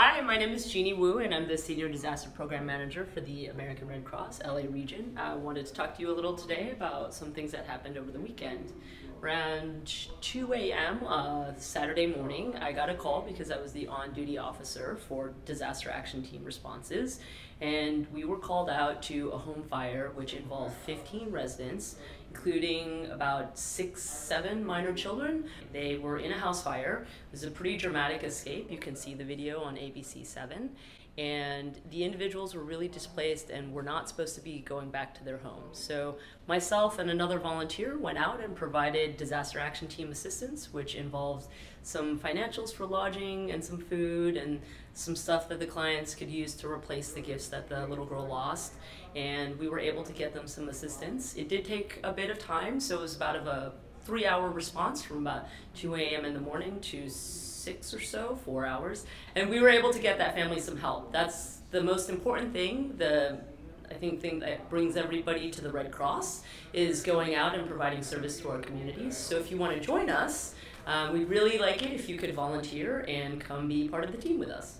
Hi, my name is Jeannie Woo, and I'm the Senior Disaster Program Manager for the American Red Cross LA region. I wanted to talk to you a little today about some things that happened over the weekend. Around 2 a.m. Uh, Saturday morning, I got a call because I was the on duty officer for Disaster Action Team responses, and we were called out to a home fire which involved 15 residents, including about six, seven minor children. They were in a house fire. It was a pretty dramatic escape. You can see the video on ABC 7 and the individuals were really displaced and were not supposed to be going back to their homes. So myself and another volunteer went out and provided disaster action team assistance, which involves some financials for lodging and some food and some stuff that the clients could use to replace the gifts that the little girl lost. And we were able to get them some assistance. It did take a bit of time, so it was about of a three hour response from about 2 a.m. in the morning to six or so, four hours, and we were able to get that family some help. That's the most important thing. The I think thing that brings everybody to the Red Cross is going out and providing service to our communities. So if you want to join us, um, we'd really like it if you could volunteer and come be part of the team with us.